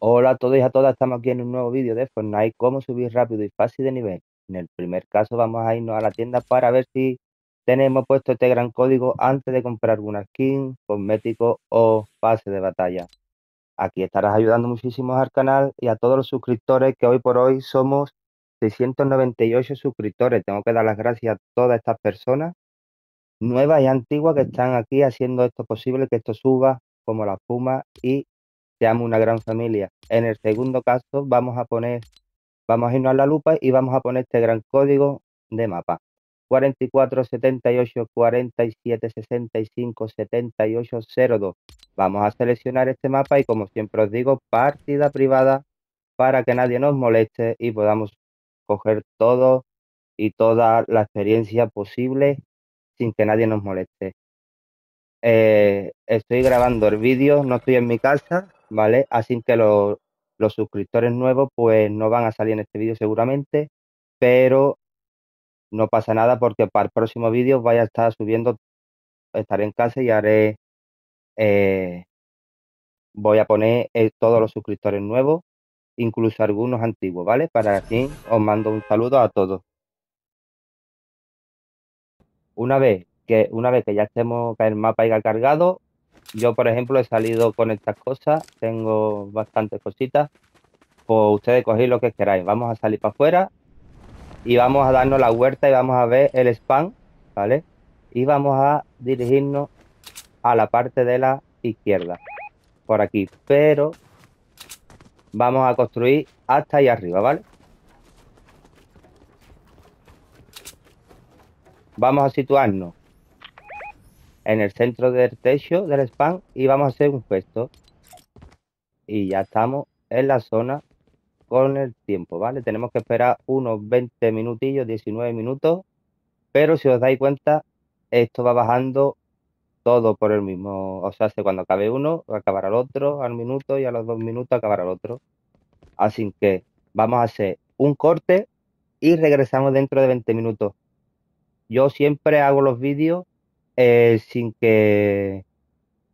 Hola a todos y a todas, estamos aquí en un nuevo vídeo de Fortnite, cómo subir rápido y fácil de nivel. En el primer caso vamos a irnos a la tienda para ver si tenemos puesto este gran código antes de comprar alguna skin, cosmético o pase de batalla. Aquí estarás ayudando muchísimo al canal y a todos los suscriptores que hoy por hoy somos 698 suscriptores. Tengo que dar las gracias a todas estas personas, nuevas y antiguas que están aquí haciendo esto posible, que esto suba como la espuma y seamos una gran familia. En el segundo caso vamos a poner, vamos a irnos a la lupa y vamos a poner este gran código de mapa. 44 78 47 65 78 02. Vamos a seleccionar este mapa y como siempre os digo, partida privada para que nadie nos moleste y podamos coger todo y toda la experiencia posible sin que nadie nos moleste. Eh, estoy grabando el vídeo, no estoy en mi casa, ¿vale? Así que los, suscriptores nuevos pues no van a salir en este vídeo seguramente, pero no pasa nada porque para el próximo vídeo vaya a estar subiendo, estaré en casa y haré, eh, voy a poner eh, todos los suscriptores nuevos, incluso algunos antiguos, ¿vale? Para así os mando un saludo a todos. Una vez que, una vez que ya estemos, que el mapa haya cargado, yo, por ejemplo, he salido con estas cosas, tengo bastantes cositas. Pues ustedes cogéis lo que queráis. Vamos a salir para afuera y vamos a darnos la huerta y vamos a ver el spam, ¿vale? Y vamos a dirigirnos a la parte de la izquierda, por aquí. Pero vamos a construir hasta ahí arriba, ¿vale? Vamos a situarnos en el centro del techo del spam y vamos a hacer un gesto. Y ya estamos en la zona con el tiempo, ¿vale? Tenemos que esperar unos 20 minutillos, 19 minutos, pero si os dais cuenta, esto va bajando todo por el mismo, o sea, cuando acabe uno, acabará el otro al minuto y a los dos minutos acabará el otro. Así que vamos a hacer un corte y regresamos dentro de 20 minutos. Yo siempre hago los vídeos eh, sin que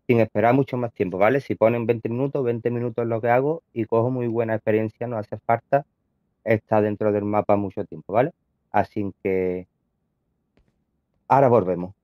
sin esperar mucho más tiempo, ¿vale? Si ponen 20 minutos, 20 minutos es lo que hago y cojo muy buena experiencia, no hace falta estar dentro del mapa mucho tiempo, ¿vale? Así que ahora volvemos.